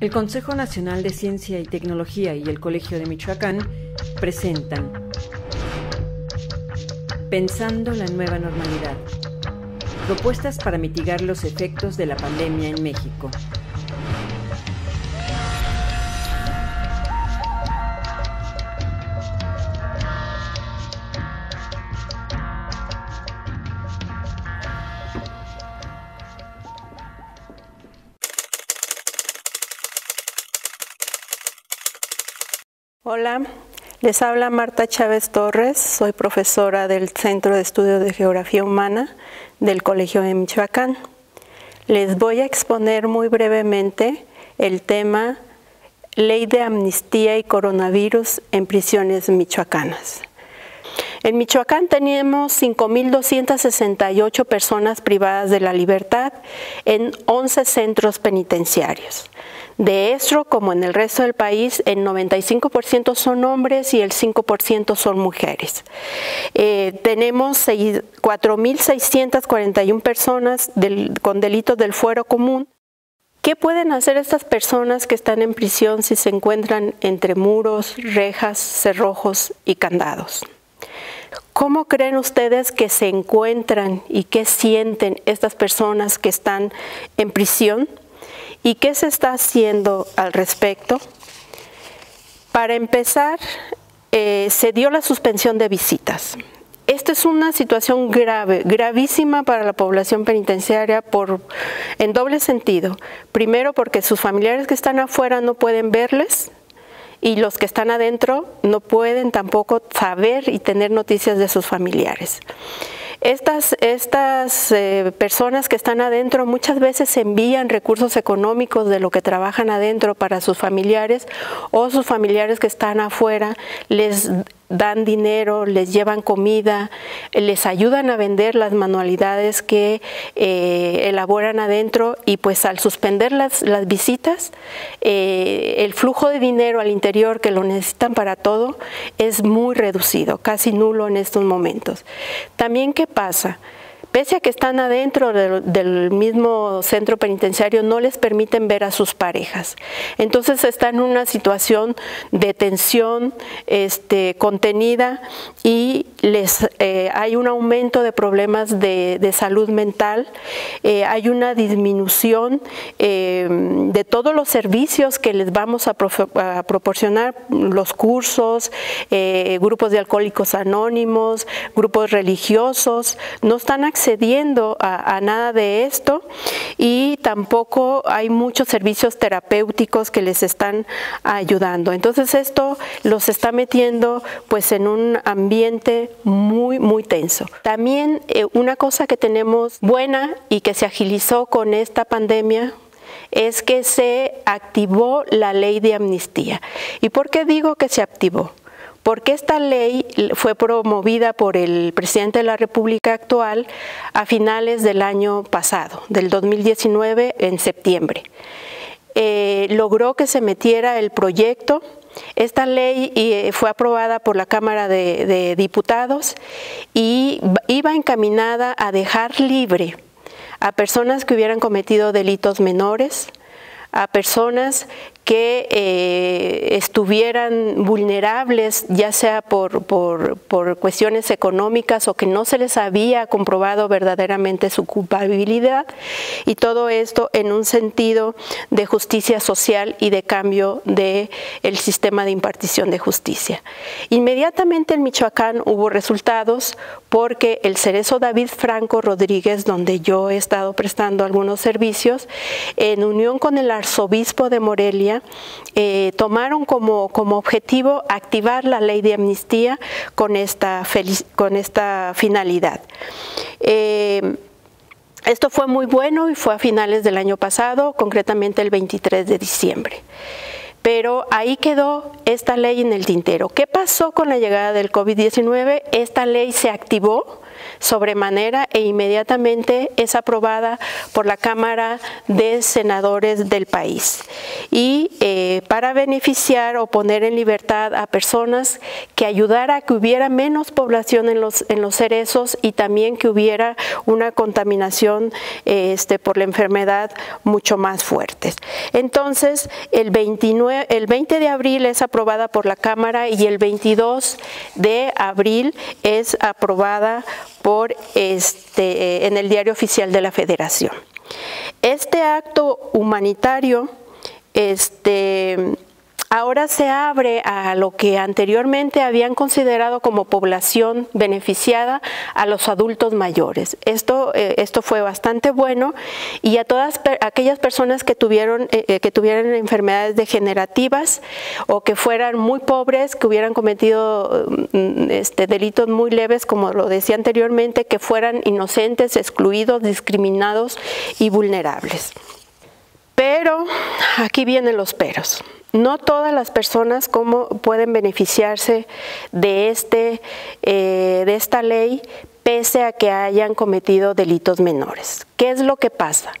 El Consejo Nacional de Ciencia y Tecnología y el Colegio de Michoacán presentan Pensando la nueva normalidad. Propuestas para mitigar los efectos de la pandemia en México. Hola, les habla Marta Chávez Torres, soy profesora del Centro de Estudios de Geografía Humana del Colegio de Michoacán. Les voy a exponer muy brevemente el tema Ley de Amnistía y Coronavirus en prisiones michoacanas. En Michoacán tenemos 5.268 personas privadas de la libertad en 11 centros penitenciarios. De esto, como en el resto del país, el 95% son hombres y el 5% son mujeres. Eh, tenemos 4.641 personas con delitos del fuero común. ¿Qué pueden hacer estas personas que están en prisión si se encuentran entre muros, rejas, cerrojos y candados? ¿Cómo creen ustedes que se encuentran y qué sienten estas personas que están en prisión? ¿Y qué se está haciendo al respecto? Para empezar, eh, se dio la suspensión de visitas. Esta es una situación grave, gravísima para la población penitenciaria por, en doble sentido. Primero, porque sus familiares que están afuera no pueden verles y los que están adentro no pueden tampoco saber y tener noticias de sus familiares. Estas, estas eh, personas que están adentro muchas veces envían recursos económicos de lo que trabajan adentro para sus familiares o sus familiares que están afuera les dan dinero, les llevan comida, les ayudan a vender las manualidades que eh, elaboran adentro y pues al suspender las, las visitas, eh, el flujo de dinero al interior que lo necesitan para todo es muy reducido, casi nulo en estos momentos. También, ¿qué pasa? Pese a que están adentro del, mismo centro penitenciario, no les permiten ver a sus parejas. Entonces están en una situación de tensión este, contenida y les, eh, hay un aumento de problemas de, salud mental, eh, hay una disminución eh, de todos los servicios que les vamos a, proporcionar, los cursos, grupos de alcohólicos anónimos, grupos religiosos, no están a, nada de esto y tampoco hay muchos servicios terapéuticos que les están ayudando. Entonces esto los está metiendo pues en un ambiente muy muy tenso. También eh, una cosa que tenemos buena y que se agilizó con esta pandemia es que se activó la ley de amnistía. ¿Y por qué digo que se activó? Porque esta ley fue promovida por el presidente de la República actual a finales del año pasado, del 2019, en septiembre. Eh, logró que se metiera el proyecto. Esta ley eh, fue aprobada por la Cámara de Diputados y iba encaminada a dejar libre a personas que hubieran cometido delitos menores, a personas que eh, estuvieran vulnerables, ya sea por, por, por, cuestiones económicas o que no se les había comprobado verdaderamente su culpabilidad, y todo esto en un sentido de justicia social y de cambio del el sistema de impartición de justicia. Inmediatamente en Michoacán hubo resultados porque el cerezo David Franco Rodríguez, donde yo he estado prestando algunos servicios, en unión con el arzobispo de Morelia, eh, tomaron como, como, objetivo activar la ley de amnistía con esta, con esta finalidad. Eh, esto fue muy bueno y fue a finales del año pasado, concretamente el 23 de diciembre. Pero ahí quedó esta ley en el tintero. ¿Qué pasó con la llegada del COVID-19? Esta ley se activó sobremanera e inmediatamente es aprobada por la Cámara de Senadores del país. Y eh, para beneficiar o poner en libertad a personas que ayudara a que hubiera menos población en los, en los cerezos y también que hubiera una contaminación este, por la enfermedad mucho más fuerte. Entonces, el, 29, el 20 de abril es aprobada por la Cámara y el 22 de abril es aprobada por este, en el diario oficial de la Federación. Este acto humanitario este, ahora se abre a lo que anteriormente habían considerado como población beneficiada a los adultos mayores. Esto, eh, esto fue bastante bueno y a todas aquellas personas que tuvieron eh, eh, que tuvieran enfermedades degenerativas o que fueran muy pobres, que hubieran cometido mm, este, delitos muy leves, como lo decía anteriormente, que fueran inocentes, excluidos, discriminados y vulnerables. Pero aquí vienen los peros. No todas las personas como pueden beneficiarse de, este, eh, de esta ley pese a que hayan cometido delitos menores. ¿Qué es lo que pasa?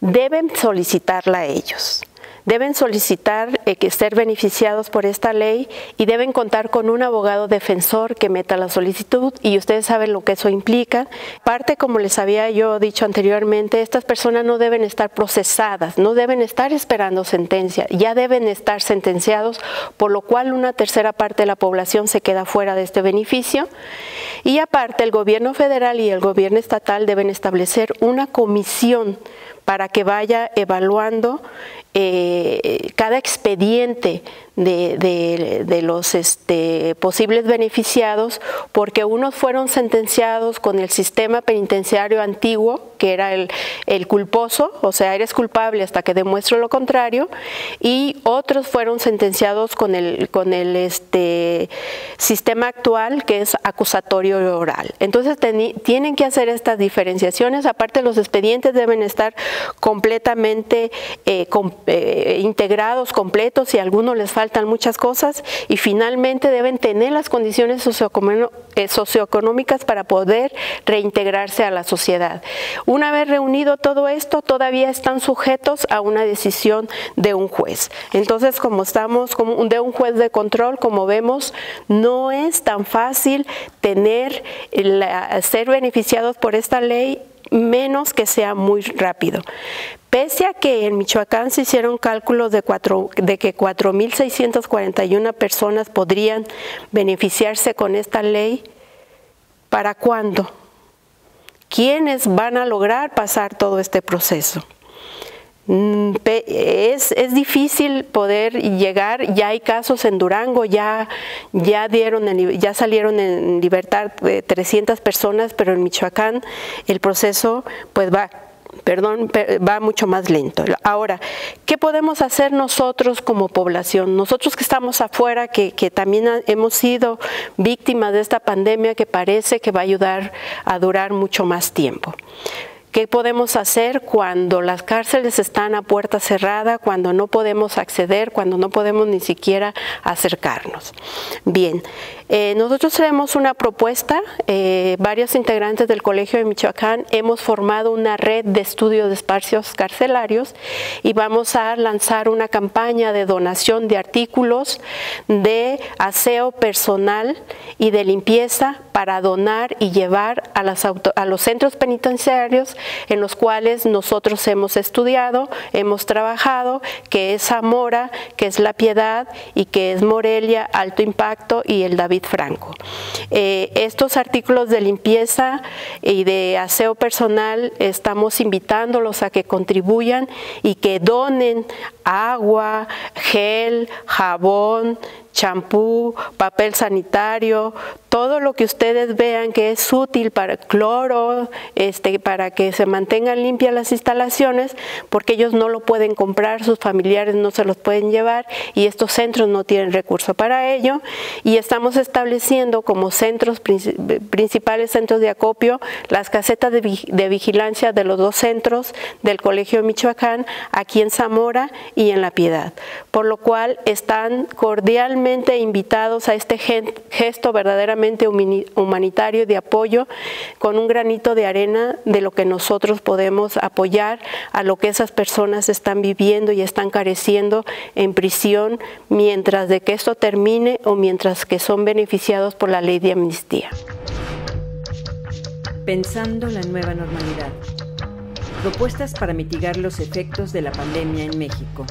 Deben solicitarla a ellos deben solicitar eh, que ser beneficiados por esta ley y deben contar con un abogado defensor que meta la solicitud y ustedes saben lo que eso implica. Aparte, como les había yo dicho anteriormente, estas personas no deben estar procesadas, no deben estar esperando sentencia, ya deben estar sentenciados, por lo cual una tercera parte de la población se queda fuera de este beneficio. Y aparte, el gobierno federal y el gobierno estatal deben establecer una comisión para que vaya evaluando eh, cada expediente de, los este, posibles beneficiados, porque unos fueron sentenciados con el sistema penitenciario antiguo, que era el, culposo, o sea, eres culpable hasta que demuestre lo contrario, y otros fueron sentenciados con el, con el este, sistema actual, que es acusatorio oral. Entonces tienen que hacer estas diferenciaciones, aparte los expedientes deben estar completamente eh, eh, integrados, completos, y a algunos les falta faltan muchas cosas y finalmente deben tener las condiciones eh, socioeconómicas para poder reintegrarse a la sociedad. Una vez reunido todo esto, todavía están sujetos a una decisión de un juez. Entonces, como estamos de un juez de control, como vemos, no es tan fácil tener ser beneficiados por esta ley menos que sea muy rápido. Pese a que en Michoacán se hicieron cálculos de, de que 4.641 personas podrían beneficiarse con esta ley, ¿para cuándo? ¿Quiénes van a lograr pasar todo este proceso? Mm, es, es, difícil poder llegar, ya hay casos en Durango, ya, ya, dieron ya salieron en libertad de 300 personas, pero en Michoacán el proceso pues va perdón, va mucho más lento. Ahora, ¿qué podemos hacer nosotros como población? Nosotros que estamos afuera, que, que, también hemos sido víctimas de esta pandemia que parece que va a ayudar a durar mucho más tiempo. ¿Qué podemos hacer cuando las cárceles están a puerta cerrada, cuando no podemos acceder, cuando no podemos ni siquiera acercarnos? Bien, eh, nosotros tenemos una propuesta, eh, varios integrantes del Colegio de Michoacán hemos formado una red de estudio de espacios carcelarios y vamos a lanzar una campaña de donación de artículos de aseo personal y de limpieza para donar y llevar a, a los centros penitenciarios en los cuales nosotros hemos estudiado, hemos trabajado, que es Zamora, que es La Piedad y que es Morelia, Alto Impacto y el David Franco. Eh, estos artículos de limpieza y de aseo personal estamos invitándolos a que contribuyan y que donen agua, gel, jabón, champú, papel sanitario, todo lo que ustedes vean que es útil para cloro, este, para que se mantengan limpias las instalaciones, porque ellos no lo pueden comprar, sus familiares no se los pueden llevar y estos centros no tienen recurso para ello. Y estamos estableciendo como centros principales centros de acopio las casetas de, de vigilancia de los dos centros del Colegio Michoacán, aquí en Zamora y en La Piedad, por lo cual están cordialmente invitados a este gesto verdaderamente humanitario de apoyo con un granito de arena de lo que nosotros podemos apoyar a lo que esas personas están viviendo y están careciendo en prisión mientras de que esto termine o mientras que son beneficiados por la ley de amnistía. Pensando la nueva normalidad. Propuestas para mitigar los efectos de la pandemia en México.